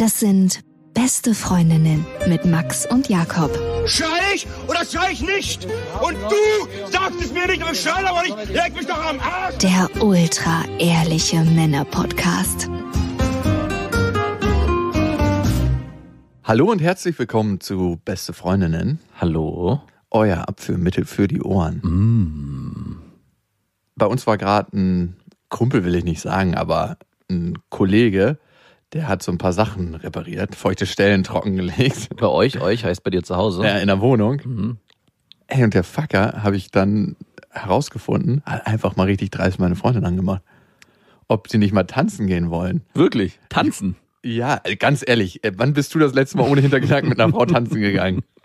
Das sind beste Freundinnen mit Max und Jakob. Schrei ich oder schrei ich nicht? Und du sagst es mir nicht, aber ich schrei aber nicht. Leg mich doch am Arsch. Der ultra ehrliche Männer-Podcast. Hallo und herzlich willkommen zu Beste Freundinnen. Hallo. Euer Abführmittel für die Ohren. Bei uns war gerade ein Kumpel, will ich nicht sagen, aber ein Kollege, der hat so ein paar Sachen repariert, feuchte Stellen trockengelegt. Bei euch, euch heißt bei dir zu Hause. Ja, in der Wohnung. Mhm. Ey, und der Fucker habe ich dann herausgefunden, hat einfach mal richtig dreist meine Freundin angemacht. Ob sie nicht mal tanzen gehen wollen. Wirklich? Tanzen? Ja, ganz ehrlich, äh, wann bist du das letzte Mal ohne Hintergedanken mit einer Frau tanzen gegangen?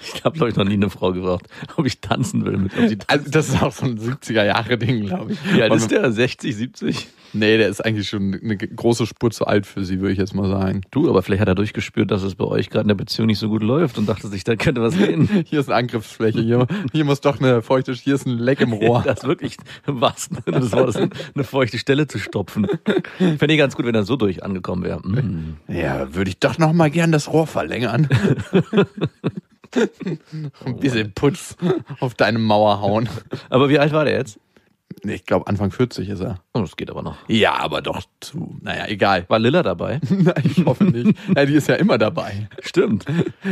Ich habe, glaube ich, noch nie eine Frau gefragt, ob ich tanzen will. Mit, tanzen. Also, das ist auch so ein 70er-Jahre-Ding, glaube ich. Wie alt Und- ist der? 60, 70? Nee, der ist eigentlich schon eine große Spur zu alt für sie, würde ich jetzt mal sagen. Du, aber vielleicht hat er durchgespürt, dass es bei euch gerade in der Beziehung nicht so gut läuft und dachte sich, da könnte was gehen. Hier ist eine Angriffsfläche, hier, hier muss doch eine feuchte, hier ist ein Leck im Rohr. Das ist wirklich im wahrsten Sinne des Wortes eine feuchte Stelle zu stopfen. Fände ich ganz gut, wenn er so durch angekommen wäre. Mm. Ja, würde ich doch noch mal gern das Rohr verlängern. Ein bisschen Putz auf deine Mauer hauen. Aber wie alt war der jetzt? Ich glaube, Anfang 40 ist er. Oh, das geht aber noch. Ja, aber doch zu, naja, egal. War Lilla dabei? Nein, ich hoffe nicht. Ja, die ist ja immer dabei. Stimmt.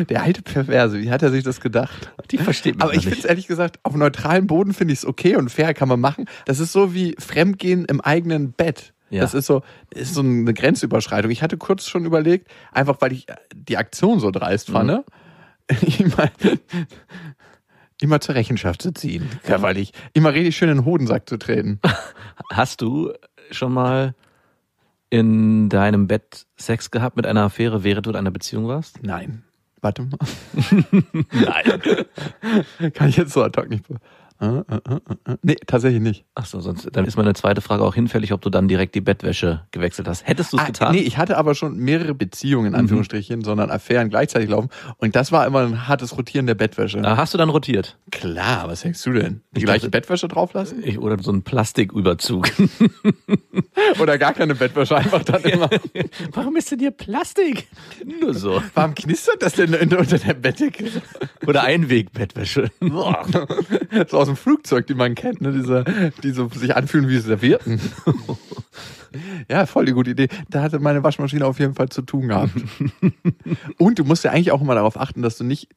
Der alte Perverse, wie hat er sich das gedacht? Die versteht mich Aber ich finde es ehrlich gesagt, auf neutralem Boden finde ich es okay und fair kann man machen. Das ist so wie Fremdgehen im eigenen Bett. Ja. Das ist so, ist so eine Grenzüberschreitung. Ich hatte kurz schon überlegt, einfach weil ich die Aktion so dreist fand, ne? ihn mal zur Rechenschaft zu ziehen. Ja, weil ich immer richtig schön in den Hodensack zu treten. Hast du schon mal in deinem Bett Sex gehabt mit einer Affäre, während du in einer Beziehung warst? Nein. Warte mal. Nein. Kann ich jetzt so ad hoc nicht. Äh, äh, äh. Nee, tatsächlich nicht. Achso, sonst dann ist meine zweite Frage auch hinfällig, ob du dann direkt die Bettwäsche gewechselt hast. Hättest du es Ah, getan? Nee, ich hatte aber schon mehrere Beziehungen, in Anführungsstrichen, sondern Affären gleichzeitig laufen. Und das war immer ein hartes Rotieren der Bettwäsche. Ah, Hast du dann rotiert? Klar, was denkst du denn? Die Ich gleiche dachte- Bettwäsche drauflassen? Ich, oder so einen Plastiküberzug. Oder gar keine Bettwäsche, einfach dann immer. Warum ist denn hier Plastik? Nur so. Warum knistert das denn unter der Bettdecke? Oder Einwegbettwäsche. so aus dem Flugzeug, die man kennt, ne? Diese, die so sich anfühlen wie Servierten. Ja, voll die gute Idee. Da hatte meine Waschmaschine auf jeden Fall zu tun gehabt. Und du musst ja eigentlich auch immer darauf achten, dass du nicht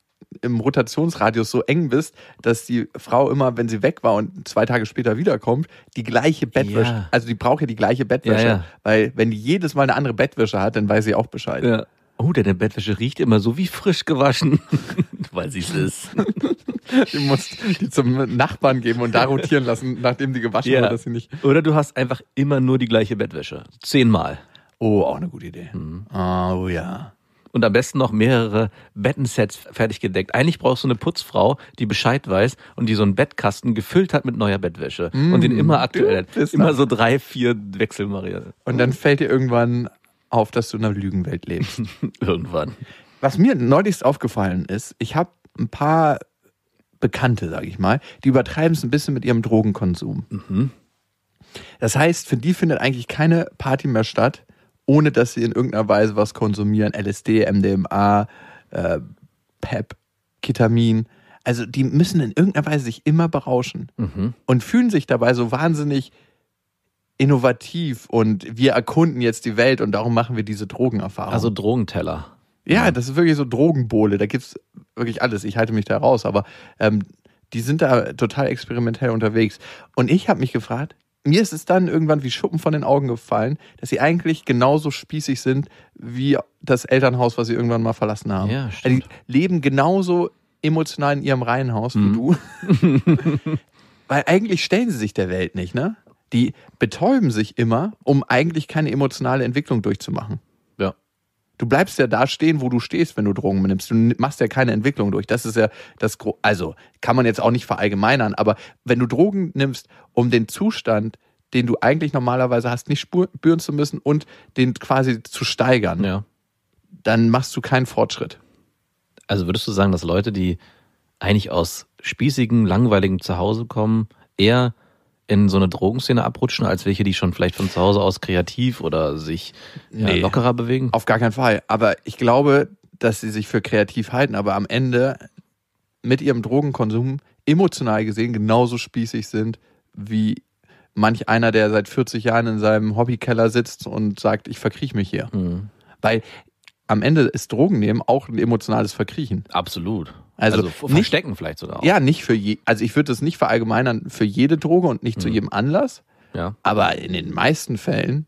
im Rotationsradius so eng bist, dass die Frau immer, wenn sie weg war und zwei Tage später wiederkommt, die gleiche Bettwäsche, Ja. also die braucht ja die gleiche Bettwäsche, Ja, ja. weil wenn die jedes Mal eine andere Bettwäsche hat, dann weiß sie auch Bescheid. Ja. Oh, deine Bettwäsche riecht immer so wie frisch gewaschen. Weil sie es ist. Die muss die zum Nachbarn geben und da rotieren lassen, nachdem die gewaschen Ja. wurde, dass sie nicht. Oder du hast einfach immer nur die gleiche Bettwäsche. Zehnmal. Oh, auch eine gute Idee. Mhm. Oh ja. Und am besten noch mehrere Bettensets fertig gedeckt. Eigentlich brauchst du eine Putzfrau, die Bescheid weiß und die so einen Bettkasten gefüllt hat mit neuer Bettwäsche. und den immer aktuell hat. du Immer so drei, vier Wechselmarianten. Und dann fällt dir irgendwann auf, dass du in einer Lügenwelt lebst. Irgendwann. Was mir neulichst aufgefallen ist, ich habe ein paar Bekannte, sage ich mal, die übertreiben es ein bisschen mit ihrem Drogenkonsum. Das heißt, für die findet eigentlich keine Party mehr statt, ohne dass sie in irgendeiner Weise was konsumieren. LSD, MDMA, äh, PEP, Ketamin. Also die müssen in irgendeiner Weise sich immer berauschen und fühlen sich dabei so wahnsinnig innovativ und wir erkunden jetzt die Welt und darum machen wir diese Drogenerfahrung. Also Drogenteller. Ja, das ist wirklich so Drogenbowle. Da gibt's wirklich alles. Ich halte mich da raus, aber ähm, die sind da total experimentell unterwegs. Und ich habe mich gefragt, mir ist es dann irgendwann wie Schuppen von den Augen gefallen, dass sie eigentlich genauso spießig sind wie das Elternhaus, was sie irgendwann mal verlassen haben. Ja, also stimmt. die leben genauso emotional in ihrem Reihenhaus wie du. Weil eigentlich stellen sie sich der Welt nicht, ne? Die betäuben sich immer, um eigentlich keine emotionale Entwicklung durchzumachen. Ja. Du bleibst ja da stehen, wo du stehst, wenn du Drogen nimmst. Du machst ja keine Entwicklung durch. Das ist ja das, Gro also kann man jetzt auch nicht verallgemeinern, aber wenn du Drogen nimmst, um den Zustand, den du eigentlich normalerweise hast, nicht spür- spüren zu müssen und den quasi zu steigern, Ja. dann machst du keinen Fortschritt. Also würdest du sagen, dass Leute, die eigentlich aus spießigem, langweiligem Zuhause kommen, eher in so eine Drogenszene abrutschen, als welche, die schon vielleicht von zu Hause aus kreativ oder sich ja, Nee. lockerer bewegen? Auf gar keinen Fall. Aber ich glaube, dass sie sich für kreativ halten, aber am Ende mit ihrem Drogenkonsum emotional gesehen genauso spießig sind wie manch einer, der seit 40 Jahren in seinem Hobbykeller sitzt und sagt, ich verkriech mich hier. Mhm. Weil am Ende ist Drogennehmen auch ein emotionales Verkriechen. Absolut. Also Also, nicht- verstecken vielleicht sogar auch. Ja, nicht für je, also ich würde das nicht verallgemeinern für jede Droge und nicht zu jedem Anlass, ja. aber in den meisten Fällen,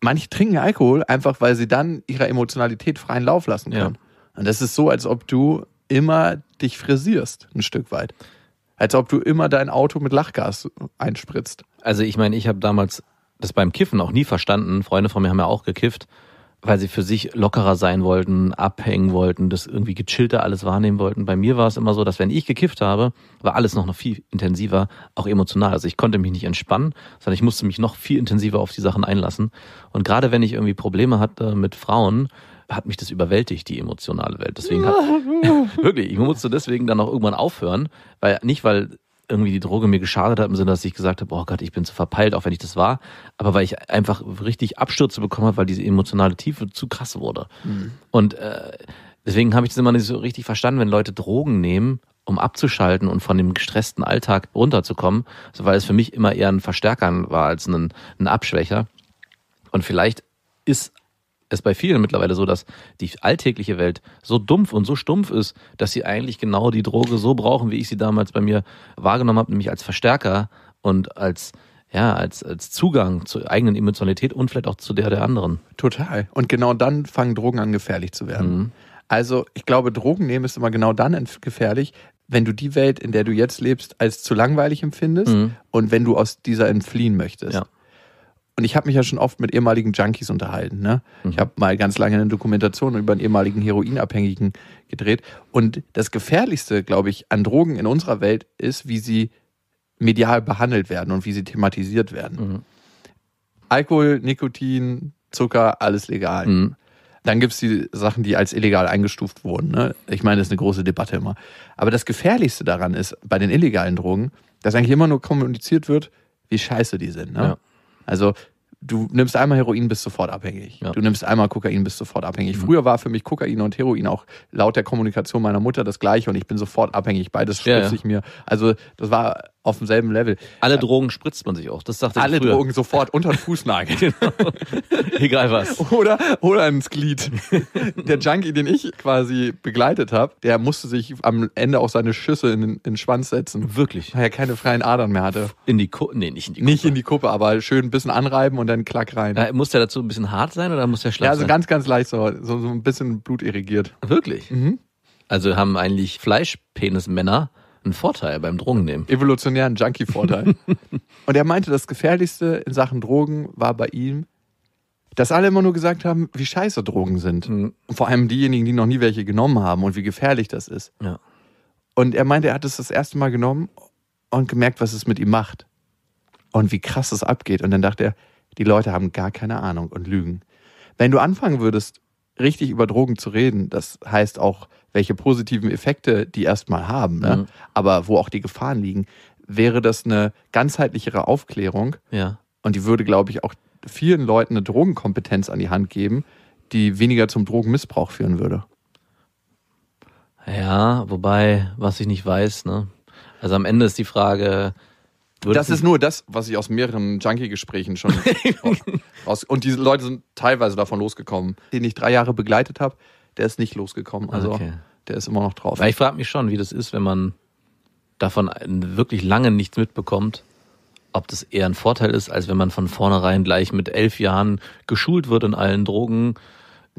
manche trinken Alkohol einfach, weil sie dann ihrer Emotionalität freien Lauf lassen Ja. können. Und das ist so, als ob du immer dich frisierst, ein Stück weit. Als ob du immer dein Auto mit Lachgas einspritzt. Also ich meine, ich habe damals das beim Kiffen auch nie verstanden. Freunde von mir haben ja auch gekifft, weil sie für sich lockerer sein wollten, abhängen wollten, das irgendwie gechillter alles wahrnehmen wollten. Bei mir war es immer so, dass wenn ich gekifft habe, war alles noch, noch viel intensiver, auch emotional. Also ich konnte mich nicht entspannen, sondern ich musste mich noch viel intensiver auf die Sachen einlassen. Und gerade wenn ich irgendwie Probleme hatte mit Frauen, hat mich das überwältigt, die emotionale Welt. Deswegen hat, wirklich, ich musste deswegen dann auch irgendwann aufhören, weil nicht, weil irgendwie die Droge mir geschadet hat, im Sinne, dass ich gesagt habe, oh Gott, ich bin zu verpeilt, auch wenn ich das war, aber weil ich einfach richtig Abstürze bekommen habe, weil diese emotionale Tiefe zu krass wurde. Und äh, deswegen habe ich das immer nicht so richtig verstanden, wenn Leute Drogen nehmen, um abzuschalten und von dem gestressten Alltag runterzukommen, also weil es für mich immer eher ein Verstärker war als ein, ein Abschwächer. Und vielleicht ist es bei vielen mittlerweile so, dass die alltägliche Welt so dumpf und so stumpf ist, dass sie eigentlich genau die Droge so brauchen, wie ich sie damals bei mir wahrgenommen habe, nämlich als Verstärker und als ja, als, als Zugang zur eigenen Emotionalität und vielleicht auch zu der der anderen. Total. Und genau dann fangen Drogen an, gefährlich zu werden. Mhm. Also ich glaube, Drogen nehmen ist immer genau dann gefährlich, wenn du die Welt, in der du jetzt lebst, als zu langweilig empfindest Mhm. und wenn du aus dieser entfliehen möchtest. Ja. Und ich habe mich ja schon oft mit ehemaligen Junkies unterhalten. Ne? Mhm. Ich habe mal ganz lange eine Dokumentation über einen ehemaligen Heroinabhängigen gedreht. Und das Gefährlichste, glaube ich, an Drogen in unserer Welt ist, wie sie medial behandelt werden und wie sie thematisiert werden. Mhm. Alkohol, Nikotin, Zucker, alles legal. Mhm. Dann gibt's die Sachen, die als illegal eingestuft wurden. Ne? Ich meine, das ist eine große Debatte immer. Aber das Gefährlichste daran ist, bei den illegalen Drogen, dass eigentlich immer nur kommuniziert wird, wie scheiße die sind. Ne? Ja. Also du nimmst einmal Heroin, bist sofort abhängig. Ja. Du nimmst einmal Kokain, bist sofort abhängig. Früher war für mich Kokain und Heroin auch laut der Kommunikation meiner Mutter das gleiche und ich bin sofort abhängig. Beides Ja, spritze ja. ich mir. Also das war auf demselben Level. Alle Drogen spritzt man sich auch. Das sagte Alle früher. Drogen sofort unter den Fußnagel. Egal was. Oder, oder ins Glied. Der Junkie, den ich quasi begleitet habe, der musste sich am Ende auch seine Schüsse in, den- in den Schwanz setzen, Wirklich. weil er keine freien Adern mehr hatte. In die Ku nee, nicht in die Nicht in die Kuppe, aber schön ein bisschen anreiben und dann klack rein. Äh, muss der dazu ein bisschen hart sein oder muss der schlaff Ja, also sein? ganz, ganz leicht so, so, so ein bisschen Blut irrigiert. Wirklich? Mhm. Also haben eigentlich Fleischpenismänner einen Vorteil beim Drogennehmen. Evolutionären Junkie-Vorteil. und er meinte, das Gefährlichste in Sachen Drogen war bei ihm, dass alle immer nur gesagt haben, wie scheiße Drogen sind. Mhm. Vor allem diejenigen, die noch nie welche genommen haben und wie gefährlich das ist. Ja. Und er meinte, er hat es das erste Mal genommen und gemerkt, was es mit ihm macht. Und wie krass es abgeht. Und dann dachte er, die Leute haben gar keine Ahnung und lügen. Wenn du anfangen würdest, richtig über Drogen zu reden, das heißt auch, welche positiven Effekte die erstmal haben, ne? Mhm. aber wo auch die Gefahren liegen, wäre das eine ganzheitlichere Aufklärung Ja. und die würde, glaube ich, auch vielen Leuten eine Drogenkompetenz an die Hand geben, die weniger zum Drogenmissbrauch führen würde. Ja, wobei, was ich nicht weiß, ne? Also am Ende ist die Frage. Das ist nur das, was ich aus mehreren Junkie-Gesprächen schon raus. Und diese Leute sind teilweise davon losgekommen. Den ich drei Jahre begleitet habe, der ist nicht losgekommen. Also Okay. der ist immer noch drauf. Weil ich frage mich schon, wie das ist, wenn man davon wirklich lange nichts mitbekommt, ob das eher ein Vorteil ist, als wenn man von vornherein gleich mit elf Jahren geschult wird in allen Drogen.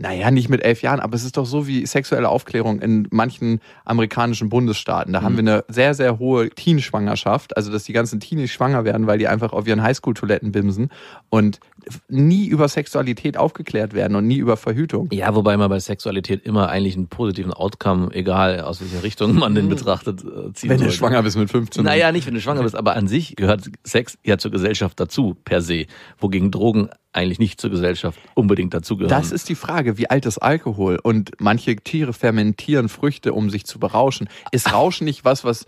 Naja, nicht mit elf Jahren, aber es ist doch so wie sexuelle Aufklärung in manchen amerikanischen Bundesstaaten. Da haben wir eine sehr, sehr hohe Teenschwangerschaft, also dass die ganzen Teenies schwanger werden, weil die einfach auf ihren Highschool-Toiletten bimsen und nie über Sexualität aufgeklärt werden und nie über Verhütung. Ja, wobei man bei Sexualität immer eigentlich einen positiven Outcome, egal aus welcher Richtung man den betrachtet, äh, ziehen Wenn du schwanger bist mit 15. Naja, nicht, wenn du schwanger bist, aber an sich gehört Sex ja zur Gesellschaft dazu, per se. Wogegen Drogen eigentlich nicht zur Gesellschaft unbedingt dazugehören. Das ist die Frage, wie alt ist Alkohol? Und manche Tiere fermentieren Früchte, um sich zu berauschen. Ist Rauschen nicht was, was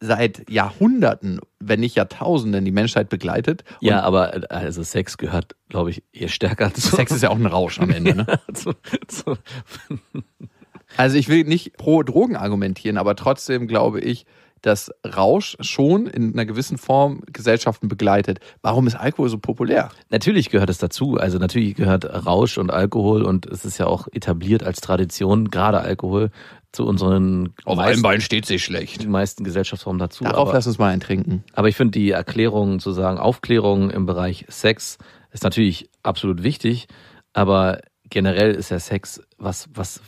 seit Jahrhunderten, wenn nicht Jahrtausenden die Menschheit begleitet? Und ja, aber also Sex gehört, glaube ich, eher stärker zu. Sex ist ja auch ein Rausch am Ende. Ne? zu, zu, Also ich will nicht pro Drogen argumentieren, aber trotzdem glaube ich, dass Rausch schon in einer gewissen Form Gesellschaften begleitet. Warum ist Alkohol so populär? Natürlich gehört es dazu. Also natürlich gehört Rausch und Alkohol und es ist ja auch etabliert als Tradition, gerade Alkohol, zu unseren meisten, Bein steht sich schlecht. die meisten Gesellschaftsformen dazu. Darauf aber, lass uns mal einen trinken. aber ich finde die Erklärung zu sagen, Aufklärung im Bereich Sex ist natürlich absolut wichtig, aber generell ist ja Sex was, was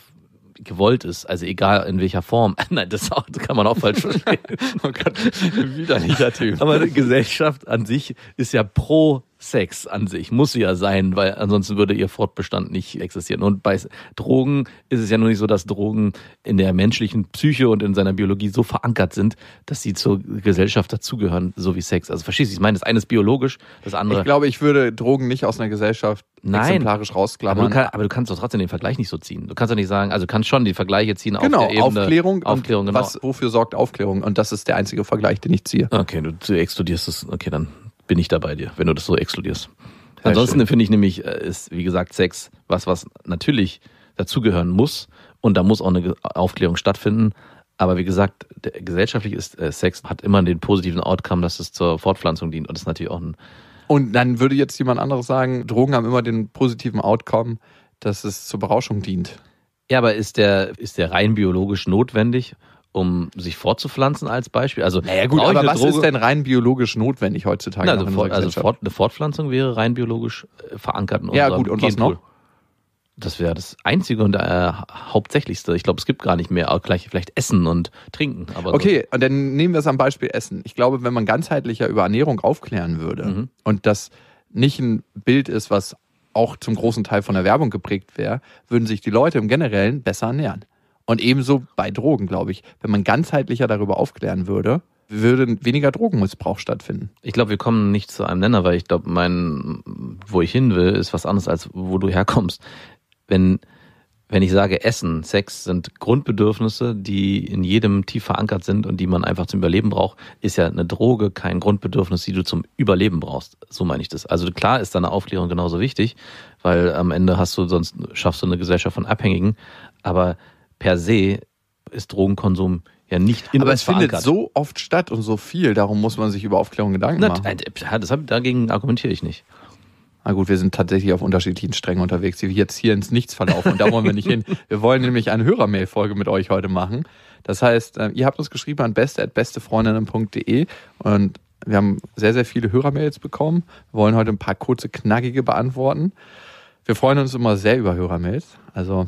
gewollt ist, also egal in welcher Form. Nein, das, auch, das kann man auch falsch verstehen. Oh Gott, widerlicher Typ. Aber die Gesellschaft an sich ist ja pro Sex an sich, muss ja sein, weil ansonsten würde ihr Fortbestand nicht existieren. Und bei Drogen ist es ja nur nicht so, dass Drogen in der menschlichen Psyche und in seiner Biologie so verankert sind, dass sie zur Gesellschaft dazugehören, so wie Sex. Also verstehst du, ich meine, das eine ist biologisch, das andere. Ich glaube, ich würde Drogen nicht aus einer Gesellschaft Nein. exemplarisch aber, rausklammern. du kann, aber du kannst doch trotzdem den Vergleich nicht so ziehen. Du kannst doch nicht sagen, also du kannst schon die Vergleiche ziehen auf genau, der Ebene. Aufklärung. Aufklärung, genau. was, wofür sorgt Aufklärung? Und das ist der einzige Vergleich, den ich ziehe. Okay, du, du explodierst es. Okay, dann bin ich da bei dir, wenn du das so explodierst. Sehr Ansonsten finde ich nämlich, äh, ist, wie gesagt, Sex was, was natürlich dazugehören muss. Und da muss auch eine Aufklärung stattfinden. Aber wie gesagt, der, gesellschaftlich ist äh, Sex hat immer den positiven Outcome, dass es zur Fortpflanzung dient. Und das ist natürlich auch ein. Und dann würde jetzt jemand anderes sagen, Drogen haben immer den positiven Outcome, dass es zur Berauschung dient. Ja, aber ist der, ist der rein biologisch notwendig, um sich fortzupflanzen als Beispiel? Also, Naja gut, aber was Droge? ist denn rein biologisch notwendig heutzutage? Na, also, fort, also fort, eine Fortpflanzung wäre rein biologisch äh, verankert in Ja, gut, und was Genpool. noch? Das wäre das Einzige und äh, Hauptsächlichste. Ich glaube, es gibt gar nicht mehr. Auch gleich vielleicht Essen und Trinken. Aber Okay, und dann nehmen wir es am Beispiel Essen. Ich glaube, wenn man ganzheitlicher über Ernährung aufklären würde Mhm. und das nicht ein Bild ist, was auch zum großen Teil von der Werbung geprägt wäre, würden sich die Leute im Generellen besser ernähren. Und ebenso bei Drogen, glaube ich. Wenn man ganzheitlicher darüber aufklären würde, würde weniger Drogenmissbrauch stattfinden. ich glaube, wir kommen nicht zu einem Nenner, weil ich glaube, mein, wo ich hin will, ist was anderes als wo du herkommst. Wenn, wenn ich sage Essen, Sex sind Grundbedürfnisse, die in jedem tief verankert sind und die man einfach zum Überleben braucht, ist ja eine Droge kein Grundbedürfnis, die du zum Überleben brauchst. So meine ich das. Also klar ist da eine Aufklärung genauso wichtig, weil am Ende hast du sonst schaffst du eine Gesellschaft von Abhängigen, aber per se ist Drogenkonsum ja nicht in Aber es findet verankert. so oft statt und so viel, darum muss man sich über Aufklärung Gedanken Na, machen. äh, das dagegen argumentiere ich nicht. Na gut, wir sind tatsächlich auf unterschiedlichen Strängen unterwegs, die jetzt hier ins Nichts verlaufen. Und da wollen wir nicht hin. Wir wollen nämlich eine Hörermail-Folge mit euch heute machen. Das heißt, äh, ihr habt uns geschrieben an beste.bestefreundinnen.de und wir haben sehr, sehr viele Hörermails bekommen. Wir wollen heute ein paar kurze, knackige beantworten. Wir freuen uns immer sehr über Hörermails. Also,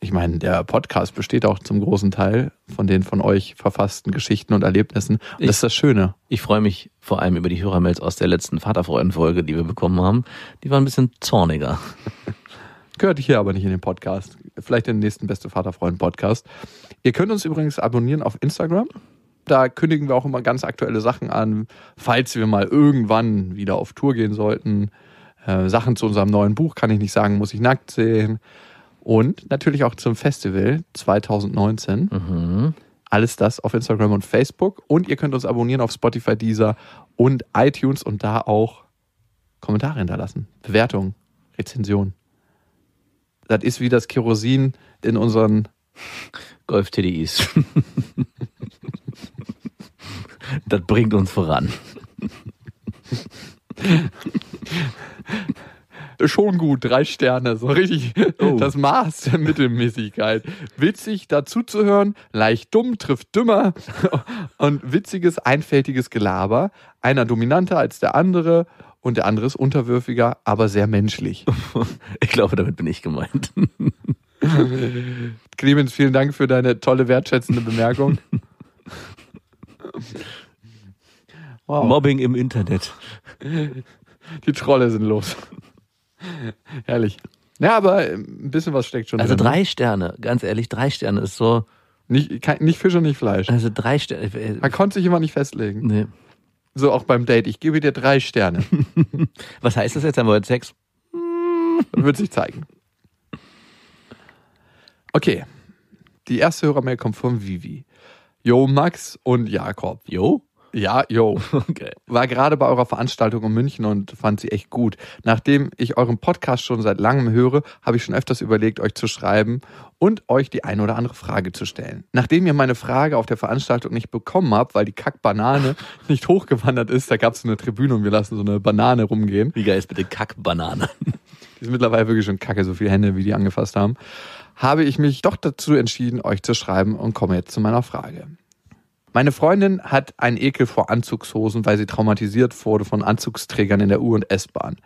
ich meine, der Podcast besteht auch zum großen Teil von den von euch verfassten Geschichten und Erlebnissen. Und Ich- das ist das Schöne. Ich freue mich vor allem über die Hörermails aus der letzten Vaterfreuden-Folge, die wir bekommen haben. Die waren ein bisschen zorniger. Gehört hier aber nicht in den Podcast. Vielleicht in den nächsten Beste Vaterfreund Podcast. Ihr könnt uns übrigens abonnieren auf Instagram. Da kündigen wir auch immer ganz aktuelle Sachen an, falls wir mal irgendwann wieder auf Tour gehen sollten. Äh, Sachen zu unserem neuen Buch kann ich nicht sagen, muss ich nackt sehen. Und natürlich auch zum Festival 2019. Mhm. Alles das auf Instagram und Facebook. Und ihr könnt uns abonnieren auf Spotify, Deezer und iTunes und da auch Kommentare hinterlassen. Bewertungen, Rezensionen. Das ist wie das Kerosin in unseren. Golf TDIs. das bringt uns voran. Schon gut, drei Sterne, so richtig Oh. das Maß der Mittelmäßigkeit. Witzig dazu zu hören, leicht dumm trifft dümmer und witziges, einfältiges Gelaber. Einer dominanter als der andere und der andere ist unterwürfiger, aber sehr menschlich. Ich glaube, damit bin ich gemeint. Clemens, vielen Dank für deine tolle, wertschätzende Bemerkung. Wow, Mobbing im Internet. die Trolle sind los. Herrlich. Ja, aber ein bisschen was steckt schon Also drin. ne? drei Sterne, ganz ehrlich, drei Sterne ist so. Nicht, kein, nicht Fisch und nicht Fleisch. Also drei Sterne. Man konnte sich immer nicht festlegen. Nee. So auch beim Date. Ich gebe dir drei Sterne. Was heißt das jetzt? Haben wir jetzt Sex? Wird sich zeigen. Okay. Die erste Hörermail kommt von Vivi. Jo, Max und Jakob. Jo? Ja, jo. Okay. War gerade bei eurer Veranstaltung in München und fand sie echt gut. Nachdem ich euren Podcast schon seit langem höre, habe ich schon öfters überlegt, euch zu schreiben und euch die eine oder andere Frage zu stellen. Nachdem ihr meine Frage auf der Veranstaltung nicht bekommen habt, weil die Kackbanane nicht hochgewandert ist, da gab es so eine Tribüne und wir lassen so eine Banane rumgehen. Wie geil ist bitte Kackbanane? Die ist mittlerweile wirklich schon kacke, so viele Hände, wie die angefasst haben. Habe ich mich doch dazu entschieden, euch zu schreiben und komme jetzt zu meiner Frage. Meine Freundin hat einen Ekel vor Anzugshosen, weil sie traumatisiert wurde von Anzugsträgern in der U- und S-Bahn.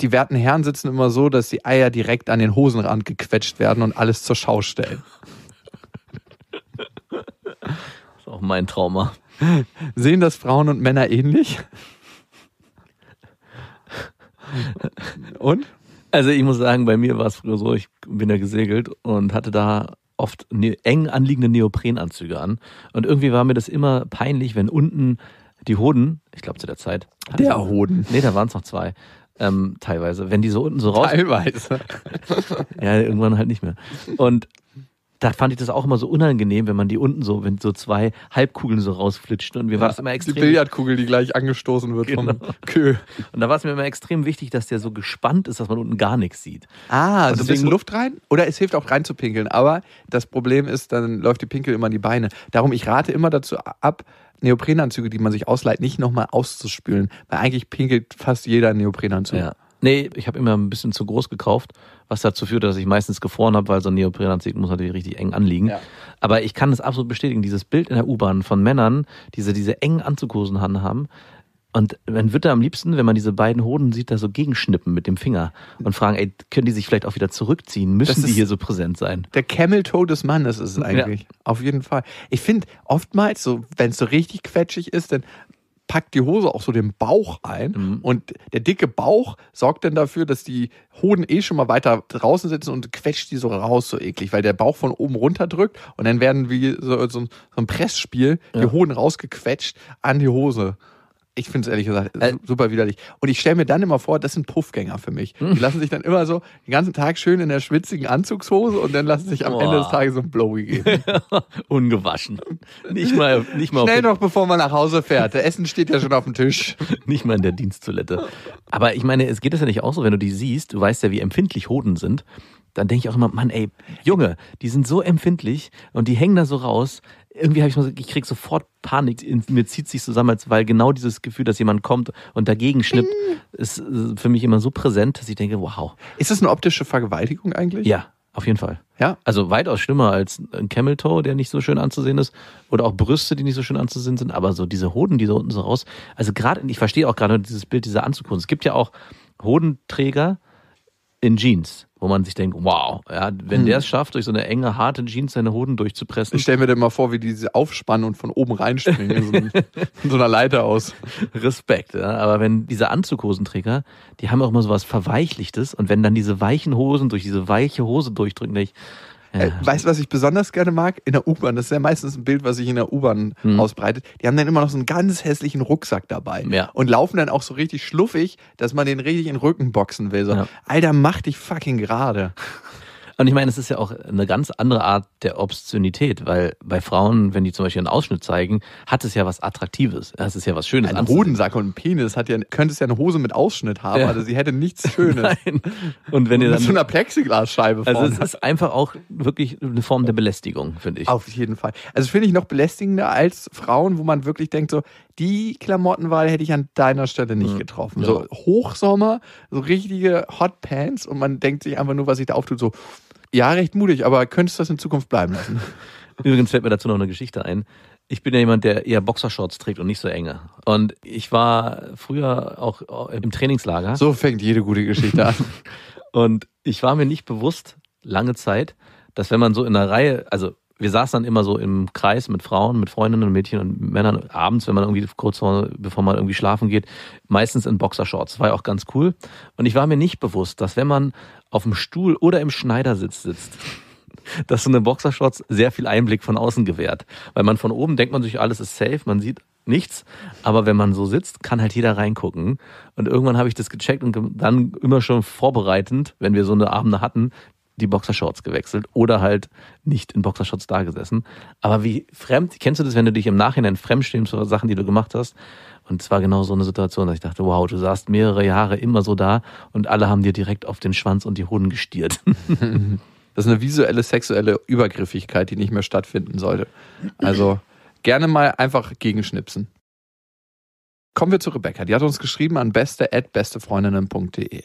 Die werten Herren sitzen immer so, dass die Eier direkt an den Hosenrand gequetscht werden und alles zur Schau stellen. ist auch mein Trauma. Sehen das Frauen und Männer ähnlich? Und? Also ich muss sagen, bei mir war es früher so, ich bin ja gesegelt und hatte da oft ne eng anliegende Neoprenanzüge an. Und irgendwie war mir das immer peinlich, wenn unten die Hoden, ich glaube zu der Zeit. Der Hoden. Nee, da waren es noch zwei. Ähm, teilweise. Wenn die so unten so raus. Teilweise. Ja, irgendwann halt nicht mehr. Und da fand ich das auch immer so unangenehm, wenn man die unten so, wenn so zwei Halbkugeln so rausflitschten. Und mir war das immer Die extrem. Billardkugel, die gleich angestoßen wird Genau. vom Kö. Und da war es mir immer extrem wichtig, dass der so gespannt ist, dass man unten gar nichts sieht. Ah, also ein deswegen- bisschen Luft rein? Oder es hilft auch rein zu pinkeln. Aber das Problem ist, dann läuft die Pinkel immer in die Beine. Darum, ich rate immer dazu ab, Neoprenanzüge, die man sich ausleiht, nicht nochmal auszuspülen. Weil eigentlich pinkelt fast jeder Neoprenanzug. Ja. Nee, ich habe immer ein bisschen zu groß gekauft, was dazu führt, dass ich meistens gefroren habe, weil so ein Neoprenanzug muss natürlich richtig eng anliegen. Ja. Aber ich kann es absolut bestätigen, dieses Bild in der U-Bahn von Männern, diese, diese engen Anzughosen haben. Und man wird da am liebsten, wenn man diese beiden Hoden sieht, da so gegenschnippen mit dem Finger und fragen, ey, können die sich vielleicht auch wieder zurückziehen? Müssen Das die hier so präsent sein? Der Camel Toe des Mannes ist es eigentlich. Auf jeden Fall. Ich finde oftmals, so, wenn es so richtig quetschig ist, dann packt die Hose auch so den Bauch ein Mhm. und der dicke Bauch sorgt dann dafür, dass die Hoden eh schon mal weiter draußen sitzen und quetscht die so raus, so eklig, weil der Bauch von oben runter drückt und dann werden wie so, so, so ein Pressspiel die Ja. Hoden rausgequetscht an die Hose. Ich finde es ehrlich gesagt Äh. super widerlich. Und ich stelle mir dann immer vor, das sind Puffgänger für mich. Hm. Die lassen sich dann immer so den ganzen Tag schön in der schwitzigen Anzugshose und dann lassen sich am Boah. Ende des Tages so ein Blowy geben. Ungewaschen. Nicht mal, nicht mal, Schnell noch, bevor man nach Hause fährt. Der Essen steht ja schon auf dem Tisch. nicht mal in der Diensttoilette. Aber ich meine, es geht es ja nicht auch so, wenn du die siehst, du weißt ja, wie empfindlich Hoden sind. Dann denke ich auch immer, Mann, ey, Junge, die sind so empfindlich und die hängen da so raus. Irgendwie habe ich mal, so- ich krieg sofort Panik. In mir zieht sich zusammen, als weil genau dieses Gefühl, dass jemand kommt und dagegen schnippt, ist äh, für mich immer so präsent, dass ich denke, wow. Ist das eine optische Vergewaltigung eigentlich? Ja, auf jeden Fall. Ja? Also weitaus schlimmer als ein Camel Toe, der nicht so schön anzusehen ist, oder auch Brüste, die nicht so schön anzusehen sind, aber so diese Hoden, die so unten so raus. Also gerade, ich verstehe auch gerade dieses Bild dieser Anzughosen. Es gibt ja auch Hodenträger in Jeans, wo man sich denkt, wow, ja, wenn Hm. der es schafft, durch so eine enge, harte Jeans seine Hoden durchzupressen, Ich stelle mir dann mal vor, wie die diese aufspannen und von oben reinspringen. in so, in so einer Leiter aus. Respekt. Ja. Aber wenn diese Anzughosenträger, die haben auch immer so was Verweichlichtes und wenn dann diese weichen Hosen durch diese weiche Hose durchdrücken, denke ich, ja, Äh, weißt du, was ich besonders gerne mag? In der U-Bahn. Das ist ja meistens ein Bild, was sich in der U-Bahn Hm. ausbreitet. Die haben dann immer noch so einen ganz hässlichen Rucksack dabei. Ja. Und laufen dann auch so richtig schluffig, dass man den richtig in den Rücken boxen will. So, Ja. Alter, mach dich fucking gerade. Und ich meine, es ist ja auch eine ganz andere Art der Obszönität, weil bei Frauen, wenn die zum Beispiel einen Ausschnitt zeigen, hat es ja was Attraktives. Es ist ja was Schönes Ein. Hodensack und ein Penis hat ja, könnte es ja eine Hose mit Ausschnitt haben, Ja. also sie hätte nichts Schönes. Nein. Und wenn ihr mit so dann. einer Plexiglasscheibe Also vorne. es ist einfach auch wirklich eine Form der Belästigung, finde ich. Auf jeden Fall. Also finde ich noch belästigender als Frauen, wo man wirklich denkt, so, die Klamottenwahl hätte ich an deiner Stelle nicht getroffen. Ja. So Hochsommer, so richtige Hotpants und man denkt sich einfach nur, was sich da auftut, so, ja, recht mutig, aber könntest du das in Zukunft bleiben lassen? Übrigens fällt mir dazu noch eine Geschichte ein. Ich bin ja jemand, der eher Boxershorts trägt und nicht so enge. Und ich war früher auch im Trainingslager. So fängt jede gute Geschichte an. Und ich war mir nicht bewusst, lange Zeit, dass wenn man so in einer Reihe, also wir saßen dann immer so im Kreis mit Frauen, mit Freundinnen und Mädchen und Männern abends, wenn man irgendwie kurz vor, bevor man irgendwie schlafen geht, meistens in Boxershorts. War ja auch ganz cool. Und ich war mir nicht bewusst, dass wenn man auf dem Stuhl oder im Schneidersitz sitzt, dass so eine Boxershorts sehr viel Einblick von außen gewährt. Weil man von oben denkt man sich, alles ist safe, man sieht nichts. Aber wenn man so sitzt, kann halt jeder reingucken. Und irgendwann habe ich das gecheckt und dann immer schon vorbereitend, wenn wir so eine Abende hatten, die Boxershorts gewechselt oder halt nicht in Boxershorts da gesessen. Aber wie fremd, kennst du das, wenn du dich im Nachhinein fremdstehst für Sachen, die du gemacht hast? Und es war genau so eine Situation, dass ich dachte, wow, du saßt mehrere Jahre immer so da und alle haben dir direkt auf den Schwanz und die Hoden gestiert. Das ist eine visuelle sexuelle Übergriffigkeit, die nicht mehr stattfinden sollte. Also gerne mal einfach gegenschnipsen. Kommen wir zu Rebecca. Die hat uns geschrieben an beste@bestefreundinnen.de.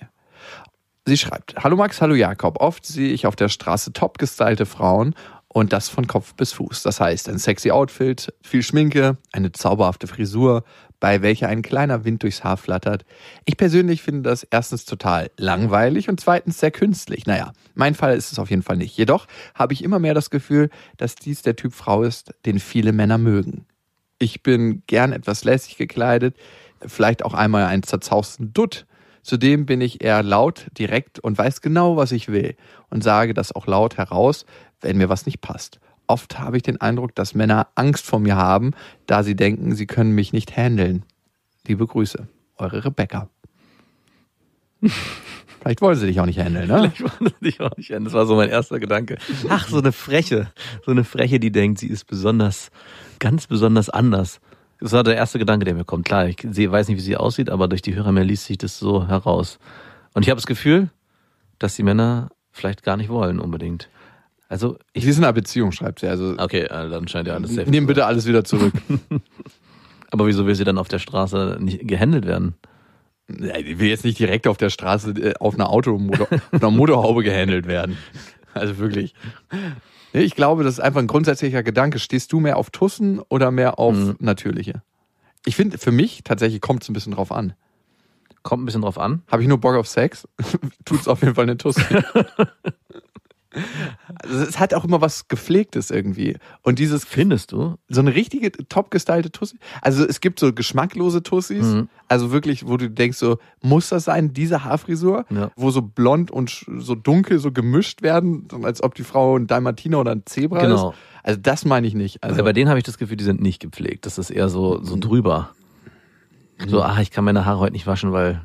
Sie schreibt: Hallo Max, hallo Jakob. Oft sehe ich auf der Straße top gestylte Frauen und das von Kopf bis Fuß. Das heißt, ein sexy Outfit, viel Schminke, eine zauberhafte Frisur, bei welcher ein kleiner Wind durchs Haar flattert. Ich persönlich finde das erstens total langweilig und zweitens sehr künstlich. Naja, mein Fall ist es auf jeden Fall nicht. Jedoch habe ich immer mehr das Gefühl, dass dies der Typ Frau ist, den viele Männer mögen. Ich bin gern etwas lässig gekleidet, vielleicht auch einmal einen zerzausten Dutt. Zudem bin ich eher laut, direkt und weiß genau, was ich will und sage das auch laut heraus, wenn mir was nicht passt. Oft habe ich den Eindruck, dass Männer Angst vor mir haben, da sie denken, sie können mich nicht handeln. Liebe Grüße, eure Rebecca. Vielleicht wollen sie dich auch nicht handeln, ne? Ich wollte dich auch nicht an. Das war so mein erster Gedanke. Ach, so eine Freche. So eine Freche, die denkt, sie ist besonders, ganz besonders anders. Das war der erste Gedanke, der mir kommt. Klar, ich weiß nicht, wie sie aussieht, aber durch die Hörermail liest sich das so heraus. Und ich habe das Gefühl, dass die Männer vielleicht gar nicht wollen unbedingt. Also, ich, Sie ist in einer Beziehung, schreibt sie. Also okay, äh, dann scheint ja alles safe. nehmen bitte alles wieder zurück. Aber wieso will sie dann auf der Straße nicht gehandelt werden? Ich will jetzt nicht direkt auf der Straße äh, auf einer Automotor, auf einer Motorhaube gehandelt werden. Also wirklich. Ich glaube, das ist einfach ein grundsätzlicher Gedanke. Stehst du mehr auf Tussen oder mehr auf Mhm. natürliche? Ich finde, für mich tatsächlich kommt es ein bisschen drauf an. Kommt ein bisschen drauf an. Habe ich nur Bock auf Sex? Tut es auf jeden Fall eine Tussi. also es hat auch immer was Gepflegtes irgendwie. Und dieses, Findest du? so eine richtige top gestylte Tussi. Also es gibt so geschmacklose Tussis, Mhm. also wirklich, wo du denkst, so, muss das sein, diese Haarfrisur, Ja. wo so blond und so dunkel so gemischt werden, als ob die Frau ein Dalmatiner oder ein Zebra Genau. ist. Also das meine ich nicht. Also Also bei denen habe ich das Gefühl, die sind nicht gepflegt. Das ist eher so, so drüber. So, ah, ich kann meine Haare heute nicht waschen, weil.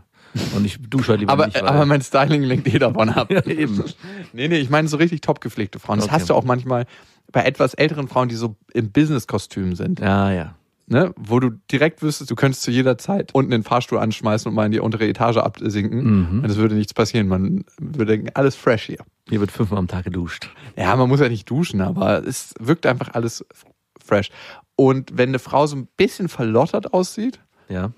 Und ich dusche halt lieber aber, nicht. Aber mein Styling lenkt eh davon ab. ja, eben. Nee, nee, ich meine so richtig top gepflegte Frauen. Das Okay. hast du auch manchmal bei etwas älteren Frauen, die so im Business-Kostüm sind. Ja, ja. Ne? Wo du direkt wüsstest, du könntest zu jeder Zeit unten den Fahrstuhl anschmeißen und mal in die untere Etage absinken. Mhm. Und es würde nichts passieren. Man würde denken, alles fresh hier. Hier wird fünfmal am Tag geduscht. Ja, man muss ja nicht duschen, aber es wirkt einfach alles fresh. Und wenn eine Frau so ein bisschen verlottert aussieht, Ja.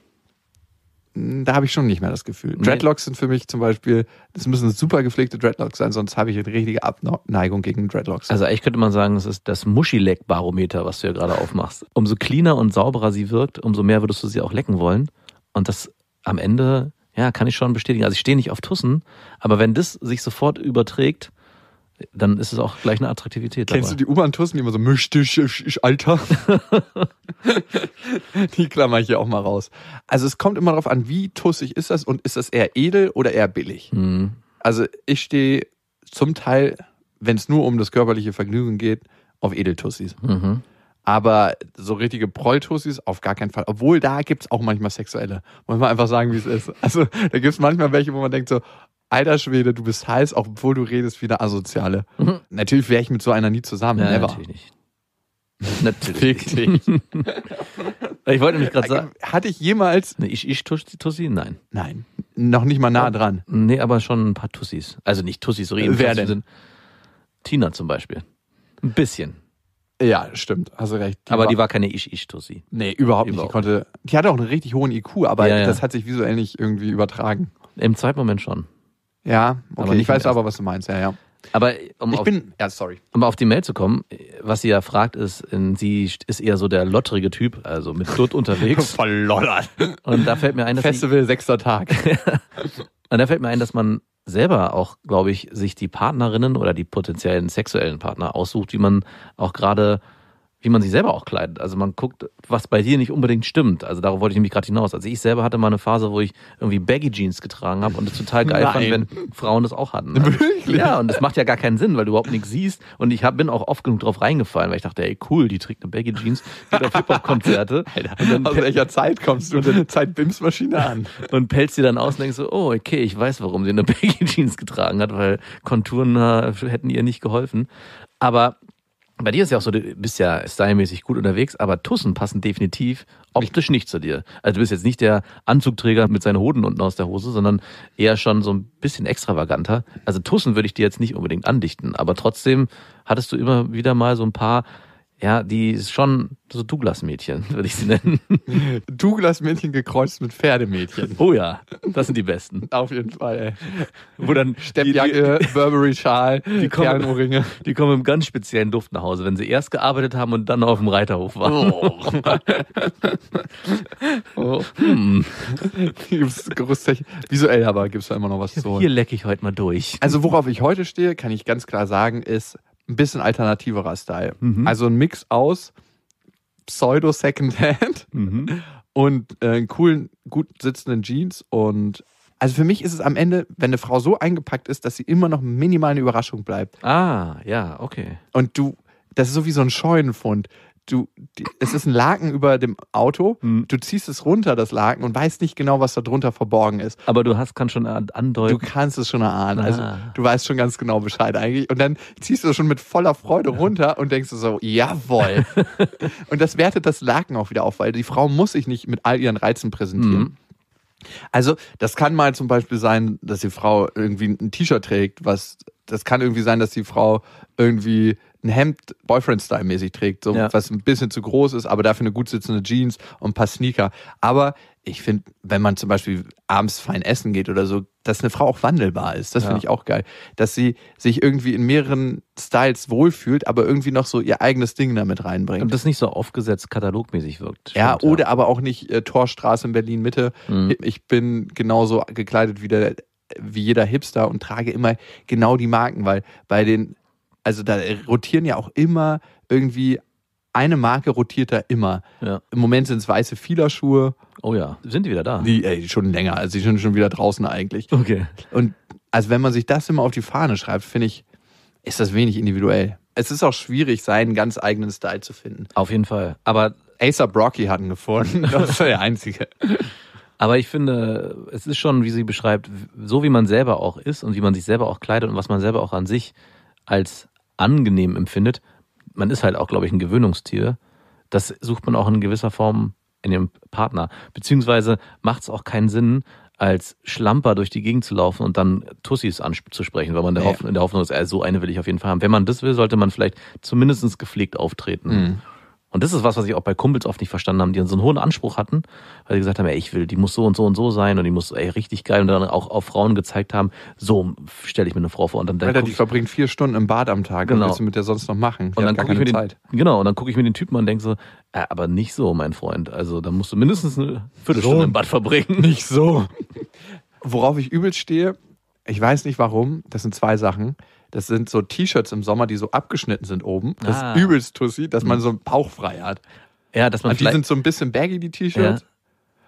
Da habe ich schon nicht mehr das Gefühl. Dreadlocks sind für mich zum Beispiel, das müssen super gepflegte Dreadlocks sein, sonst habe ich eine richtige Abneigung gegen Dreadlocks. Also eigentlich könnte man sagen, es ist das Muschileck-Barometer, was du ja gerade aufmachst. Umso cleaner und sauberer sie wirkt, umso mehr würdest du sie auch lecken wollen. Und das am Ende, ja, kann ich schon bestätigen. Also ich stehe nicht auf Tussen, aber wenn das sich sofort überträgt, dann ist es auch gleich eine Attraktivität Kennst du dabei. die U-Bahn-Tussen, die immer so, ich, Alter? die klammer ich hier auch mal raus. Also es kommt immer darauf an, wie tussig ist das und ist das eher edel oder eher billig? Mhm. Also ich stehe zum Teil, wenn es nur um das körperliche Vergnügen geht, auf Edeltussis. Mhm. Aber so richtige Prolltussis auf gar keinen Fall. Obwohl da gibt's auch manchmal sexuelle. Muss man einfach sagen, wie es ist. Also da gibt's manchmal welche, wo man denkt so, alter Schwede, du bist heiß, auch obwohl du redest wie eine Asoziale. Mhm. Natürlich wäre ich mit so einer nie zusammen. Ja, Never. natürlich nicht. Natürlich. Dich. Ich wollte nämlich gerade sagen, Hatte ich jemals. ne, ich, ich Tussi? Nein. Nein. Noch nicht mal nah dran. Nee, aber schon ein paar Tussis. Also nicht Tussis, so eben Wer denn? sind. Tina zum Beispiel. Ein bisschen. Ja, stimmt. Hast du recht. aber die war keine Ich-Ich-Tussi. Nee, überhaupt nicht. Die Überhaupt konnte. Die hatte auch einen richtig hohen IQ, aber Ja, ja. das hat sich visuell nicht irgendwie übertragen. Im zweiten Moment schon. Ja, okay. Ich weiß aber, was du meinst. Ja, ja. Aber um, Ich auf, bin. Ja, sorry. um auf die Mail zu kommen, was sie ja fragt, ist, sie ist eher so der lotterige Typ, also mit Dutt unterwegs. Verloddert. Und da fällt mir ein, dass Festival, sechster Tag. und da fällt mir ein, dass man selber auch, glaube ich, sich die Partnerinnen oder die potenziellen sexuellen Partner aussucht, wie man auch gerade wie man sich selber auch kleidet. Also man guckt, was bei dir nicht unbedingt stimmt. Also darauf wollte ich nämlich gerade hinaus. Also ich selber hatte mal eine Phase, wo ich irgendwie Baggy Jeans getragen habe und es total geil fand, Nein. wenn Frauen das auch hatten. Also, Wirklich? Ja, und das macht ja gar keinen Sinn, weil du überhaupt nichts siehst. Und ich hab, bin auch oft genug drauf reingefallen, weil ich dachte, ey cool, die trägt eine Baggy Jeans, geht auf Hip-Hop-Konzerte Aus welcher Zeit kommst du? Eine Zeit-Bims-Maschine an. und pelzt dir dann aus und denkst so, oh, okay, ich weiß, warum sie eine Baggy Jeans getragen hat, weil Konturen äh, hätten ihr nicht geholfen. Aber bei dir ist ja auch so, du bist ja stylmäßig gut unterwegs, aber Tussen passen definitiv optisch nicht zu dir. Also du bist jetzt nicht der Anzugträger mit seinen Hoden unten aus der Hose, sondern eher schon so ein bisschen extravaganter. Also Tussen würde ich dir jetzt nicht unbedingt andichten, aber trotzdem hattest du immer wieder mal so ein paar, ja, die ist schon so Douglas-Mädchen, würde ich sie nennen. Douglas-Mädchen gekreuzt mit Pferdemädchen. Oh ja, das sind die besten. Auf jeden Fall, ey. Wo dann Steppjacke, Burberry-Schal, die kommen- Perlenohrringe. Die kommen im ganz speziellen Duft nach Hause, wenn sie erst gearbeitet haben und dann auf dem Reiterhof waren. Oh. Hm. Gibt's Gerüsttechnik. Visuell aber gibt's da immer noch was zu holen. Hier lecke ich heute mal durch. Also worauf ich heute stehe, kann ich ganz klar sagen, ist ein bisschen alternativerer Style. Mhm. Also ein Mix aus Pseudo Secondhand Mhm. und äh, coolen, gut sitzenden Jeans und also für mich ist es am Ende, wenn eine Frau so eingepackt ist, dass sie immer noch minimal eine Überraschung bleibt. Ah, ja, okay. Und du, das ist so wie so ein Scheunenfund. Du, die, es ist ein Laken über dem Auto. Mhm. Du ziehst es runter, das Laken, und weißt nicht genau, was da drunter verborgen ist. Aber du hast, kannst schon an- Du andeuten. kannst es schon erahnen. Also Ah. du weißt schon ganz genau Bescheid eigentlich. Und dann ziehst du es schon mit voller Freude runter und denkst du so, jawohl. und das wertet das Laken auch wieder auf, weil die Frau muss sich nicht mit all ihren Reizen präsentieren. Mhm. Also, das kann mal zum Beispiel sein, dass die Frau irgendwie ein T-Shirt trägt, was, das kann irgendwie sein, dass die Frau irgendwie ein Hemd Boyfriend-Style-mäßig trägt, so, Ja. was ein bisschen zu groß ist, aber dafür eine gut sitzende Jeans und ein paar Sneaker. Aber ich finde, wenn man zum Beispiel abends fein essen geht oder so, dass eine Frau auch wandelbar ist. Das Ja. finde ich auch geil. Dass sie sich irgendwie in mehreren Styles wohlfühlt, aber irgendwie noch so ihr eigenes Ding damit reinbringt. Und das nicht so aufgesetzt katalogmäßig wirkt. Ja, Stimmt, oder aber auch nicht äh, Torstraße in Berlin Mitte. Mhm. Ich bin genauso gekleidet wie, der, wie jeder Hipster und trage immer genau die Marken, weil bei den, also da rotieren ja auch immer irgendwie, eine Marke rotiert da immer. Ja. Im Moment sind es weiße Fielerschuhe, Oh ja, sind die wieder da? die ey, schon länger, also die sind schon wieder draußen eigentlich. Okay. Und also wenn man sich das immer auf die Fahne schreibt, finde ich, ist das wenig individuell. Es ist auch schwierig, seinen ganz eigenen Style zu finden. Auf jeden Fall. Aber Acer Brocky hatten gefunden. Das ist der einzige. Aber ich finde, es ist schon, wie sie beschreibt, so wie man selber auch ist und wie man sich selber auch kleidet und was man selber auch an sich als angenehm empfindet. Man ist halt auch, glaube ich, ein Gewöhnungstier. Das sucht man auch in gewisser Form in dem Partner. Beziehungsweise macht es auch keinen Sinn, als Schlamper durch die Gegend zu laufen und dann Tussis anzusprechen, weil man der Nee. Hoffnung, in der Hoffnung ist, äh, so eine will ich auf jeden Fall haben. Wenn man das will, sollte man vielleicht zumindest gepflegt auftreten. Mhm. Und das ist was, was ich auch bei Kumpels oft nicht verstanden haben, die so einen hohen Anspruch hatten, weil sie gesagt haben, ey, ich will, die muss so und so und so sein und die muss ey, richtig geil und dann auch auf Frauen gezeigt haben, so stelle ich mir eine Frau vor und dann, dann Alter, guck die verbringt vier Stunden im Bad am Tag. Genau. Was willst du mit der sonst noch machen? Die und dann gucke ich mir keine den, Zeit. genau, und dann gucke ich mir den Typen an und denke so, äh, aber nicht so, mein Freund. Also da musst du mindestens eine Viertelstunde So. im Bad verbringen. Nicht so. Worauf ich übel stehe, ich weiß nicht warum, das sind zwei Sachen. Das sind so T-Shirts im Sommer, die so abgeschnitten sind oben. Das Ah. ist übelst Tussi, dass man so einen Bauch frei hat. Ja, dass man Und die sind so ein bisschen baggy, die T-Shirts.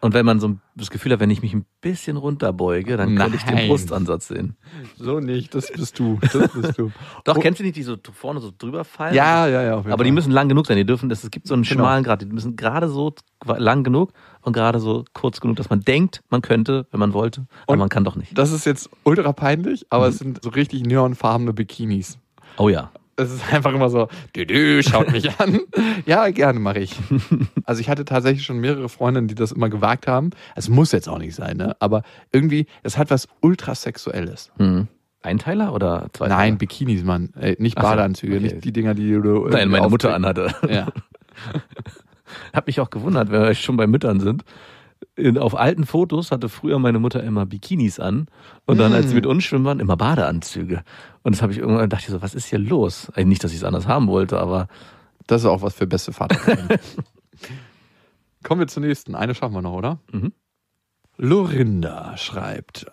Und wenn man so das Gefühl hat, wenn ich mich ein bisschen runterbeuge, dann könnte ich den. Brustansatz sehen. So nicht, das bist du. Das bist du. Doch, Oh. kennst du nicht, die so vorne so drüber fallen? Ja, ja, ja. auf jeden Aber die müssen lang genug sein. Die dürfen, das, es gibt so einen Genau. schmalen Grad. Die müssen gerade so lang genug und gerade so kurz genug, dass man denkt, man könnte, wenn man wollte, aber Und- man kann doch nicht. Das ist jetzt ultra peinlich, aber Mhm. es sind so richtig neonfarbene Bikinis. Oh ja. Es ist einfach immer so, dü, dü, schaut mich an. ja, gerne mache ich. Also ich hatte tatsächlich schon mehrere Freundinnen, die das immer gewagt haben. Es muss jetzt auch nicht sein, ne? Aber irgendwie, es hat was ultrasexuelles. Hm. Einteiler oder Zweiteiler? Nein, Bikinis, Mann. Äh, nicht Ach so, Badeanzüge, okay. nicht die Dinger, die du. Nein, meine Mutter anhatte. Ja. Hab mich auch gewundert, wenn wir schon bei Müttern sind. In, auf alten Fotos hatte früher meine Mutter immer Bikinis an und dann, als sie mit uns schwimmen waren, immer Badeanzüge. Und das habe ich irgendwann dachte ich so, was ist hier los? Eigentlich nicht, dass ich es anders haben wollte, aber Das ist auch was für beste Vater. Kommen wir zur nächsten. Eine schaffen wir noch, oder? Mhm. Lorinda schreibt.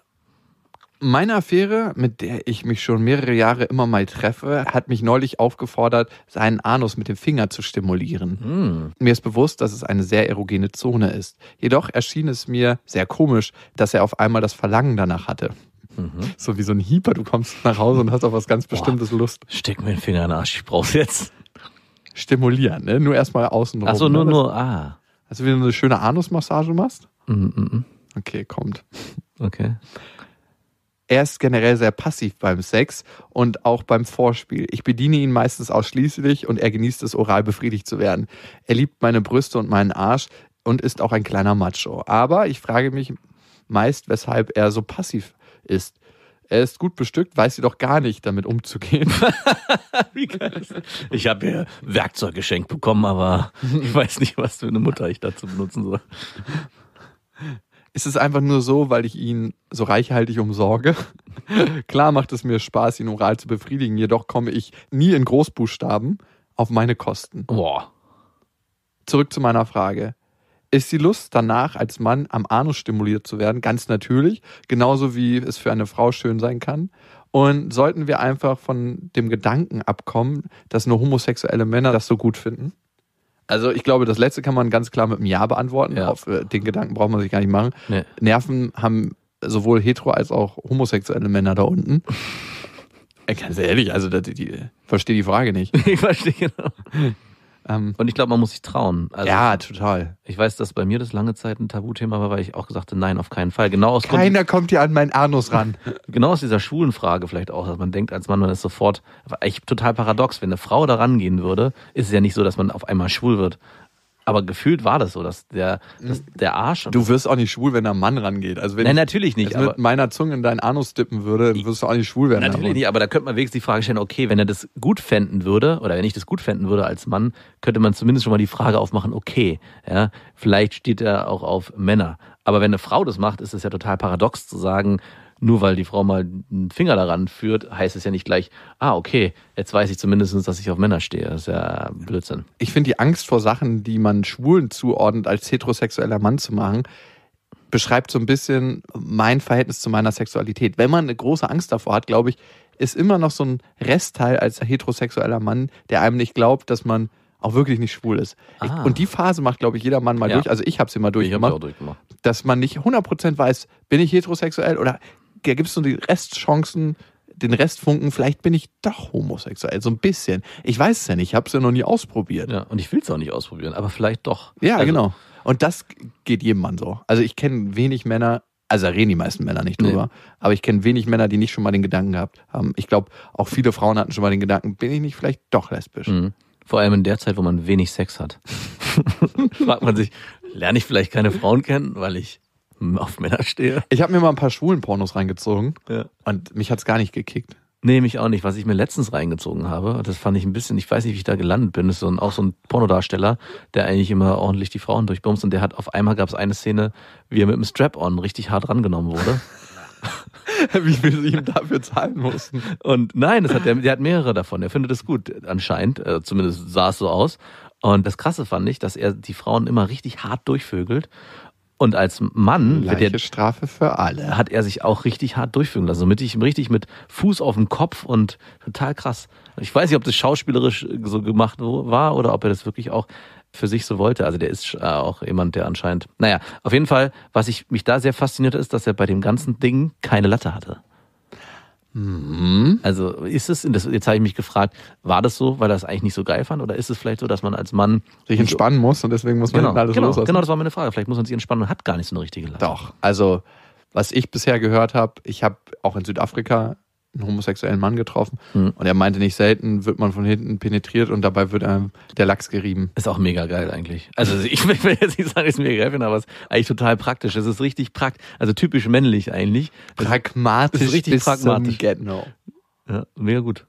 Meine Affäre, mit der ich mich schon mehrere Jahre immer mal treffe, hat mich neulich aufgefordert, seinen Anus mit dem Finger zu stimulieren. Hm. Mir ist bewusst, dass es eine sehr erogene Zone ist. Jedoch erschien es mir sehr komisch, dass er auf einmal das Verlangen danach hatte. Mhm. So wie so ein Hieper, du kommst nach Hause und hast auf was ganz Bestimmtes Lust. Steck mir den Finger in den Arsch, ich brauch's jetzt. Stimulieren, ne? Nur erstmal außen rum. Achso, nur, ne? nur, ah. Also wie du eine schöne Anusmassage machst? Mhm, mhm, Okay, kommt. Okay. Er ist generell sehr passiv beim Sex und auch beim Vorspiel. Ich bediene ihn meistens ausschließlich und er genießt es, oral befriedigt zu werden. Er liebt meine Brüste und meinen Arsch und ist auch ein kleiner Macho. Aber ich frage mich meist, weshalb er so passiv ist. Er ist gut bestückt, weiß jedoch gar nicht, damit umzugehen. Wie geil ist das? Ich habe hier Werkzeug geschenkt bekommen, aber ich weiß nicht, was für eine Mutter ich dazu benutzen soll. Ist es einfach nur so, weil ich ihn so reichhaltig umsorge? Klar macht es mir Spaß, ihn oral zu befriedigen, jedoch komme ich nie in Großbuchstaben auf meine Kosten. Boah. Zurück zu meiner Frage. Ist die Lust danach, als Mann am Anus stimuliert zu werden, ganz natürlich, genauso wie es für eine Frau schön sein kann? Und sollten wir einfach von dem Gedanken abkommen, dass nur homosexuelle Männer das so gut finden? Also ich glaube, das letzte kann man ganz klar mit einem Ja beantworten. Ja. Auf äh, den Gedanken braucht man sich gar nicht machen. Nee. Nerven haben sowohl hetero als auch homosexuelle Männer da unten. Äh, Ganz ehrlich, also die, die, verstehe die Frage nicht. Ich verstehe genau. Ähm, Und ich glaube, man muss sich trauen. Also ja, total. Ich weiß, dass bei mir das lange Zeit ein Tabuthema war, weil ich auch gesagt habe, nein, auf keinen Fall. Genau aus, Grund, Keiner kommt hier an meinen Anus ran. genau aus dieser schwulen Frage vielleicht auch, dass man denkt, als Mann, man ist sofort, echt total paradox. Wenn eine Frau da rangehen würde, ist es ja nicht so, dass man auf einmal schwul wird. Aber gefühlt war das so, dass der, dass der Arsch. Du wirst auch nicht schwul, wenn ein Mann rangeht. Also wenn Nein, ich natürlich nicht. jetzt Aber mit meiner Zunge in deinen Anus dippen würde, dann wirst du auch nicht schwul werden. Natürlich nicht, aber da könnte man wenigstens die Frage stellen, okay, wenn er das gut fänden würde, oder wenn ich das gut fänden würde als Mann, könnte man zumindest schon mal die Frage aufmachen, okay, ja, vielleicht steht er auch auf Männer. Aber wenn eine Frau das macht, ist es ja total paradox zu sagen, nur weil die Frau mal einen Finger daran führt, heißt es ja nicht gleich, ah, okay, jetzt weiß ich zumindest, dass ich auf Männer stehe. Das ist ja Blödsinn. Ich finde die Angst vor Sachen, die man Schwulen zuordnet, als heterosexueller Mann zu machen, beschreibt so ein bisschen mein Verhältnis zu meiner Sexualität. Wenn man eine große Angst davor hat, glaube ich, ist immer noch so ein Restteil als heterosexueller Mann, der einem nicht glaubt, dass man auch wirklich nicht schwul ist. Ich, Ah. und die Phase macht, glaube ich, jeder Mann mal Ja. durch. Also ich habe sie mal Ich durchgemacht. durchgemacht. dass man nicht 100% weiß, bin ich heterosexuell oder gibt es so die Restchancen, den Restfunken, vielleicht bin ich doch homosexuell, so ein bisschen. Ich weiß es ja nicht, ich habe es ja noch nie ausprobiert. Ja, Ja, und ich will es auch nicht ausprobieren, aber vielleicht doch. Also, genau. Und das geht jedem Mann so. Also ich kenne wenig Männer, also reden die meisten Männer nicht drüber, aber ich kenne wenig Männer, die nicht schon mal den Gedanken gehabt haben. Ich glaube, auch viele Frauen hatten schon mal den Gedanken, bin ich nicht vielleicht doch lesbisch? Mhm. Vor allem in der Zeit, wo man wenig Sex hat. Fragt man sich, lerne ich vielleicht keine Frauen kennen, weil ich auf Männer stehe? Ich habe mir mal ein paar schwulen Pornos reingezogen Ja. und mich hat's gar nicht gekickt. Nee, mich auch nicht. Was ich mir letztens reingezogen habe, das fand ich ein bisschen, ich weiß nicht, wie ich da gelandet bin, ist so ein, auch so ein Pornodarsteller, der eigentlich immer ordentlich die Frauen durchbumst und der hat auf einmal gab es eine Szene, wie er mit dem Strap-on richtig hart rangenommen wurde. Wie viel sie ihm dafür zahlen mussten. Und nein, das hat der, der hat mehrere davon. Er findet es gut, anscheinend. Äh, zumindest sah es so aus. Und das Krasse fand ich, dass er die Frauen immer richtig hart durchvögelt. Und als Mann wird Gleiche der, Strafe für alle. hat er sich auch richtig hart durchfügen lassen. Somit ich richtig mit Fuß auf dem Kopf und total krass. Ich weiß nicht, ob das schauspielerisch so gemacht war oder ob er das wirklich auch für sich so wollte. Also der ist äh, auch jemand, der anscheinend. Naja, auf jeden Fall, was ich mich da sehr fasziniert ist, dass er bei dem ganzen Ding keine Latte hatte. Mhm. Also ist es, das, jetzt habe ich mich gefragt, war das so, weil er es eigentlich nicht so geil fand, oder ist es vielleicht so, dass man als Mann Sich entspannen muss und deswegen muss man Genau, alles genau, loslassen. genau, das war meine Frage. Vielleicht muss man sich entspannen und hat gar nicht so eine richtige Latte. Doch, also was ich bisher gehört habe, ich habe auch in Südafrika einen homosexuellen Mann getroffen Hm. und er meinte, nicht selten wird man von hinten penetriert und dabei wird einem der Lachs gerieben. Ist auch mega geil eigentlich. Also ich will jetzt nicht sagen, dass es mega geil finde, aber es ist eigentlich total praktisch. Es ist richtig praktisch, also typisch männlich eigentlich. Pragmatisch ist richtig bis pragmatisch. zum Get-No. Ja, mega gut.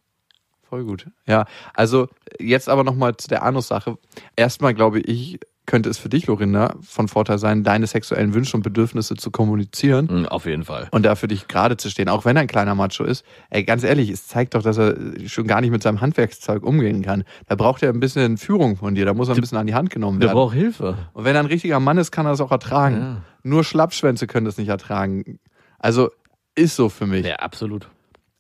Voll gut. Ja, also jetzt aber nochmal zu der Anus-Sache. Erstmal glaube ich, könnte es für dich, Lorinda, von Vorteil sein, deine sexuellen Wünsche und Bedürfnisse zu kommunizieren Mhm, Auf jeden Fall. und da für dich gerade zu stehen, auch wenn er ein kleiner Macho ist. Ey, ganz ehrlich, es zeigt doch, dass er schon gar nicht mit seinem Handwerkszeug umgehen kann. Da braucht er ein bisschen Führung von dir, da muss er ein bisschen an die Hand genommen Der werden. braucht Hilfe. Und wenn er ein richtiger Mann ist, kann er es auch ertragen. Ja. Nur Schlappschwänze können das nicht ertragen. Also Ist so für mich. Ja, absolut.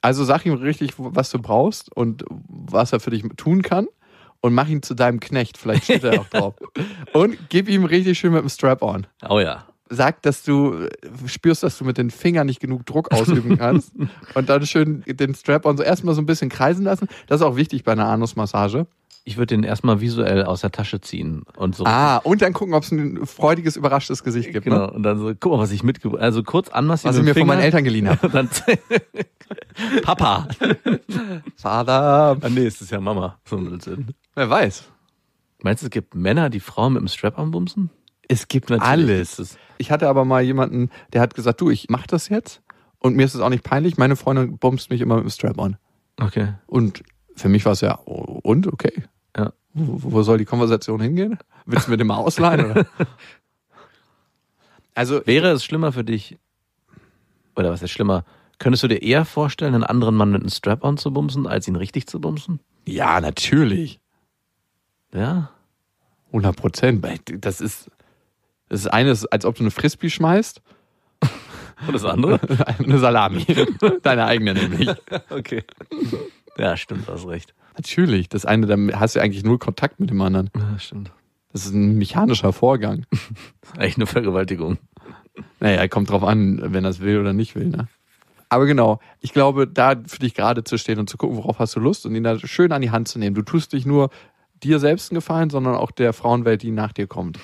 Also sag ihm richtig, was du brauchst und was er für dich tun kann und mach ihn zu deinem Knecht. Vielleicht steht er auch drauf. Und gib ihm richtig schön mit dem Strap-on. Oh ja. Sag, dass du spürst, dass du mit den Fingern nicht genug Druck ausüben kannst und dann schön den Strap-on so erstmal so ein bisschen kreisen lassen. Das ist auch wichtig bei einer Anusmassage. Ich würde den erstmal visuell aus der Tasche ziehen und so. Ah, und dann gucken, ob es ein freudiges, überraschtes Gesicht gibt. Genau, Ne? und dann so, guck mal, was ich mitgebracht Also kurz anmassieren. Was ich mir dem von meinen Finger. Eltern geliehen habe. Dann Papa. Vater. Ah, nee, es ist ja Mama. So ein Blödsinn. Wer weiß. Meinst du, es gibt Männer, die Frauen mit dem Strap anbumsen? Es gibt Natürlich alles. Ich hatte aber mal jemanden, der hat gesagt, du, ich mach das jetzt und mir ist es auch nicht peinlich. Meine Freundin bumst mich immer mit dem Strap-on. Okay. Und für mich war es ja, oh, und, okay. Wo, soll die Konversation hingehen? Willst du mir den mal ausleihen? Oder? Also, Wäre es schlimmer für dich, oder was ist schlimmer, könntest du dir eher vorstellen, einen anderen Mann mit einem Strap-on zu bumsen, als ihn richtig zu bumsen? ja, natürlich. Ja? 100 Prozent. Das ist, das ist eines, als ob du eine Frisbee schmeißt. Und das andere? eine Salami. Deine eigene nämlich. okay. Ja, stimmt, du hast recht. Natürlich. Das eine, da hast du eigentlich null Kontakt mit dem anderen. Ja, stimmt. Das ist ein mechanischer Vorgang. Das eigentlich eine Vergewaltigung. Naja, kommt drauf an, wenn er es will oder nicht will, ne? Aber genau, ich glaube, da für dich gerade zu stehen und zu gucken, worauf hast du Lust und ihn da schön an die Hand zu nehmen. Du tust dich nur dir selbst einen Gefallen, sondern auch der Frauenwelt, die nach dir kommt.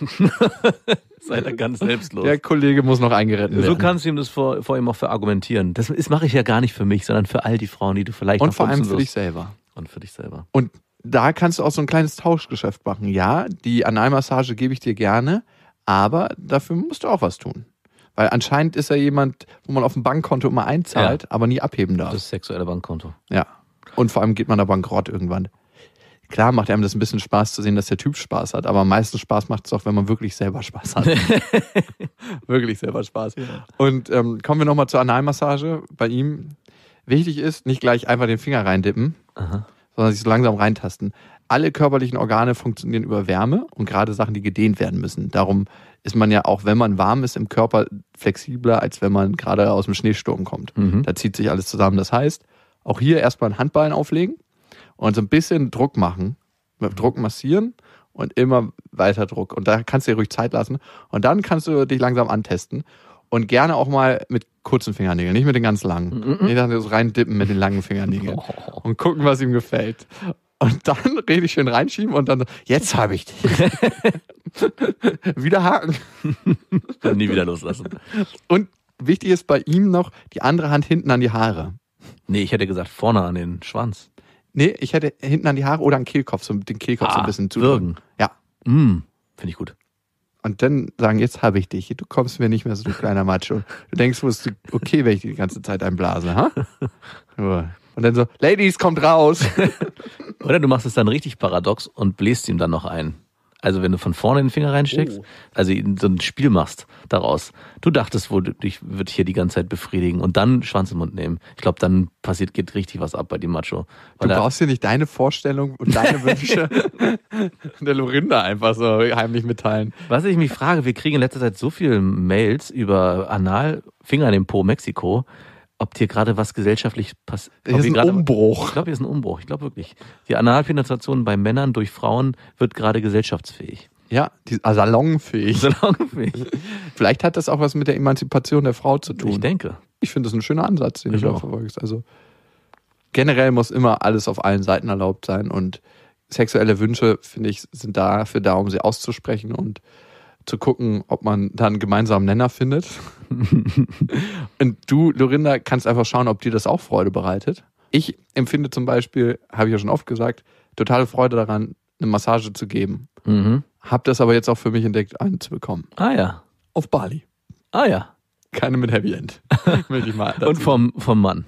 Sei da ganz selbstlos. Der Kollege muss noch eingeritten werden. so kannst du ihm das vor, vor ihm auch verargumentieren. Das ist, mache ich ja gar nicht für mich, sondern für all die Frauen, die du vielleicht und noch vor allem für dich selber. Und für dich selber. Und da kannst du auch so ein kleines Tauschgeschäft machen. Ja, die Analmassage gebe ich dir gerne, aber dafür musst du auch was tun. Weil anscheinend ist er jemand, wo man auf dem Bankkonto immer einzahlt, aber nie abheben darf. Das sexuelle Bankkonto. Ja. Und vor allem geht man da bankrott irgendwann. Klar macht einem das ein bisschen Spaß zu sehen, dass der Typ Spaß hat, aber am meisten Spaß macht es auch, wenn man wirklich selber Spaß hat. wirklich selber Spaß. Und ähm, kommen wir nochmal zur Analmassage. Bei ihm wichtig ist, nicht gleich einfach den Finger reindippen, Aha. sondern sich so langsam reintasten. Alle körperlichen Organe funktionieren über Wärme und gerade Sachen, die gedehnt werden müssen. Darum ist man ja auch, wenn man warm ist im Körper, flexibler, als wenn man gerade aus dem Schneesturm kommt. Mhm. Da zieht sich alles zusammen. Das heißt, auch hier erstmal ein Handballen auflegen und so ein bisschen Druck machen, mit Druck massieren und immer weiter Druck. Und da kannst du dir ruhig Zeit lassen. Und dann kannst du dich langsam antesten. Und gerne auch mal mit kurzen Fingernägeln, nicht mit den ganz langen. Mhm. Ich dachte, so reindippen mit den langen Fingernägeln. Und gucken, was ihm gefällt. Und dann richtig schön reinschieben und dann so, jetzt habe ich dich. Wieder haken. Nie wieder loslassen. Und wichtig ist bei ihm noch die andere Hand hinten an die Haare. Nee, ich hätte gesagt, vorne an den Schwanz. Nee, ich hätte hinten an die Haare oder an den Kehlkopf, so den Kehlkopf so ein Ah, bisschen zu würgen. Ja. Mm, Finde ich gut. Und dann sagen, jetzt habe ich dich. Du kommst mir nicht mehr so, du kleiner Macho. Du denkst, wo ist okay, wenn ich die ganze Zeit einblase, ha? Und dann so, Ladies, kommt raus. Oder du machst es dann richtig paradox und bläst ihm dann noch ein. Also wenn du von vorne den Finger reinsteckst, Oh. also so ein Spiel machst daraus. Du dachtest wohl, dich wird hier die ganze Zeit befriedigen und dann Schwanz im Mund nehmen. Ich glaube, dann passiert, geht richtig was ab bei dem Macho. Du brauchst dir nicht deine Vorstellung und deine Wünsche der Lorinda einfach so heimlich mitteilen. Was ich mich frage, wir kriegen in letzter Zeit so viele Mails über Anal, Finger in den Po, Mexiko, ob hier gerade was gesellschaftlich passiert. Hier ist ein Umbruch. Ich glaube, hier ist ein Umbruch. Ich glaube wirklich. Die Analpenetration bei Männern durch Frauen wird gerade gesellschaftsfähig. Ja, die, ah, salonfähig. Salonfähig. Vielleicht hat das auch was mit der Emanzipation der Frau zu tun. Ich denke. Ich finde das ein schöner Ansatz, den Ich du da auch. verfolgst. Also generell muss immer alles auf allen Seiten erlaubt sein und sexuelle Wünsche, finde ich, sind dafür da, um sie auszusprechen und zu gucken, ob man da einen gemeinsamen Nenner findet. und du, Lorinda, kannst einfach schauen, ob dir das auch Freude bereitet. Ich empfinde zum Beispiel, habe ich ja schon oft gesagt, totale Freude daran, eine Massage zu geben. Mhm. Hab das aber jetzt auch für mich entdeckt, eine zu bekommen. Ah ja. Auf Bali. Ah ja. Keine mit Happy End. Möchte ich mal dazu Und vom, vom Mann.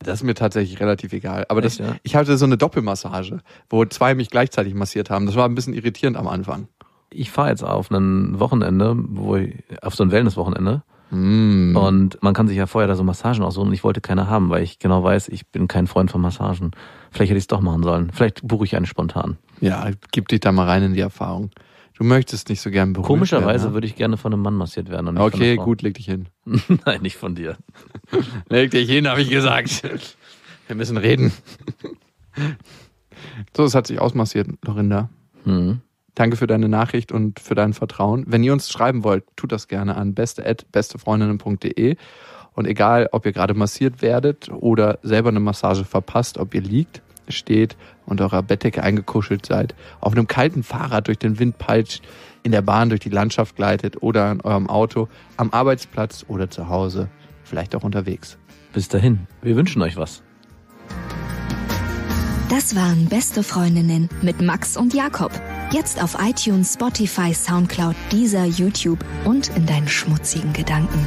Das ist mir tatsächlich relativ egal. Aber das, Echt, ja? ich hatte so eine Doppelmassage, wo zwei mich gleichzeitig massiert haben. Das war ein bisschen irritierend am Anfang. Ich fahre jetzt auf ein Wochenende, wo ich, auf so ein Wellness-Wochenende. Mm. Und man kann sich ja vorher da so Massagen aussuchen und ich wollte keine haben, weil ich genau weiß, ich bin kein Freund von Massagen. Vielleicht hätte ich es doch machen sollen. Vielleicht buche ich eine spontan. Ja, gib dich da mal rein in die Erfahrung. Du möchtest nicht so gern berührt Komischerweise werden, würde ich gerne von einem Mann massiert werden. Ne? Okay, gut, leg dich hin. Nein, nicht von dir. Leg dich hin, habe ich gesagt. Wir müssen reden. So, es hat sich ausmassiert, Lorinda. Hm. Danke für deine Nachricht und für dein Vertrauen. Wenn ihr uns schreiben wollt, tut das gerne an beste@bestefreundinnen.de und egal, ob ihr gerade massiert werdet oder selber eine Massage verpasst, ob ihr liegt, steht und eurer Bettdecke eingekuschelt seid, auf einem kalten Fahrrad durch den Wind peitscht, in der Bahn durch die Landschaft gleitet oder in eurem Auto, am Arbeitsplatz oder zu Hause, vielleicht auch unterwegs. Bis dahin. Wir wünschen euch was. Das waren Beste Freundinnen mit Max und Jakob. Jetzt auf iTunes, Spotify, Soundcloud, dieser YouTube und in deinen schmutzigen Gedanken.